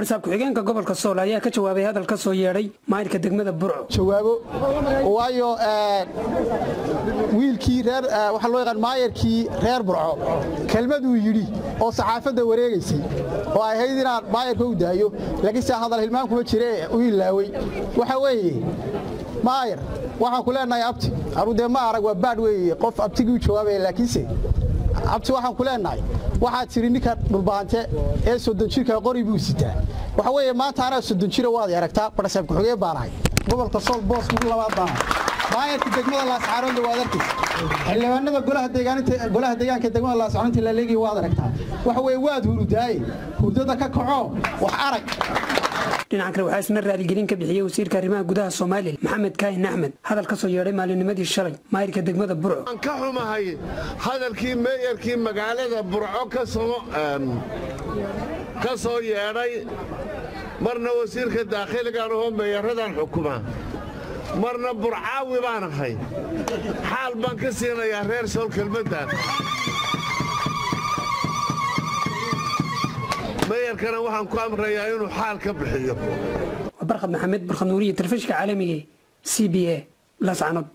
barsaab ku-xigeenka gobolka sool ayaa ka jawaabay hadal ka soo yeedhay maayirka degmada burco. Jawaabo waayo wiilkii reer waxaa loo yaqaan maayarkii reer burco. Kelmaduu yidhi oo saxaafadda wareegaysay oo ay ahayd inaan maayarka u daayo laakiinse hadal hilmaan kuma jire u ilaaway waxa weeye maayar waxaan ku leenahay abti. Anu dee ma arag waa baadh weeye qof abtigii u jawaabaya laakiinse abti waxaan ku leenahay. Waxaad tiri ninka dhulbaante ee soddon jirka qori buu sitaa waxa weeye maanta anaa soddon jira waad aragtaa barsaab ku-xigeen baanahay. Gobolka sool boos mur labaad baanahay. Maayarka degmada laascaanoodda waad arkaysa. Xildhibaanada golaha deegaanka degmada laascaanoodta la leegaya waad aragtaa. Waxa weeye waad hurudaaye. Hurdada ka kaco wax arag dhinaca kale waxaa isna raaligelin ka bixiyey wasiirka arrimaha gudaha soomaaliya maxamed kaahin axmed. Hadal ka soo yeedhay maalinimadii shalay maayirka degmada burco. Waan ka xumahay hadalkii meeyarkii magaalada burco ka soo yeedhay marna wasiirka daakhiligaan ahoo meeyaradan xukuma. Marna burcaawi baan ahay. Xaal baan ka siinayaa reer sool kelmaddan meeyarkana waxaan ku amrayaa inuu xaal ka bixiyo. Barkhad maxamed barkhad nuuriye telefishka caalamiga c b a laascanood